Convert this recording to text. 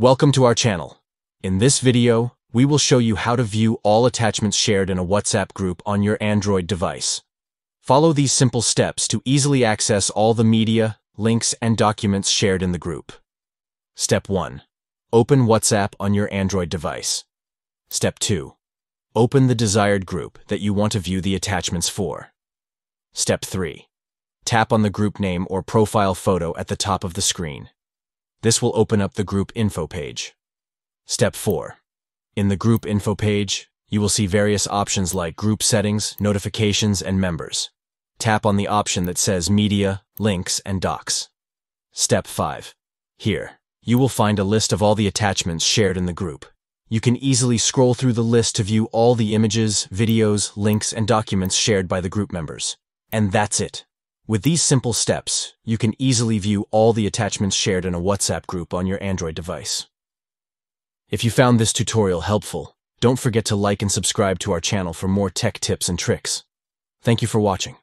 Welcome to our channel. In this video, we will show you how to view all attachments shared in a WhatsApp group on your Android device. Follow these simple steps to easily access all the media, links, and documents shared in the group. Step 1. Open WhatsApp on your Android device. Step 2. Open the desired group that you want to view the attachments for. Step 3. Tap on the group name or profile photo at the top of the screen. This will open up the group info page. Step 4. In the group info page, you will see various options like group settings, notifications, and members. Tap on the option that says Media, Links, and Docs. Step 5. Here, you will find a list of all the attachments shared in the group. You can easily scroll through the list to view all the images, videos, links, and documents shared by the group members. And that's it. With these simple steps, you can easily view all the attachments shared in a WhatsApp group on your Android device. If you found this tutorial helpful, don't forget to like and subscribe to our channel for more tech tips and tricks. Thank you for watching.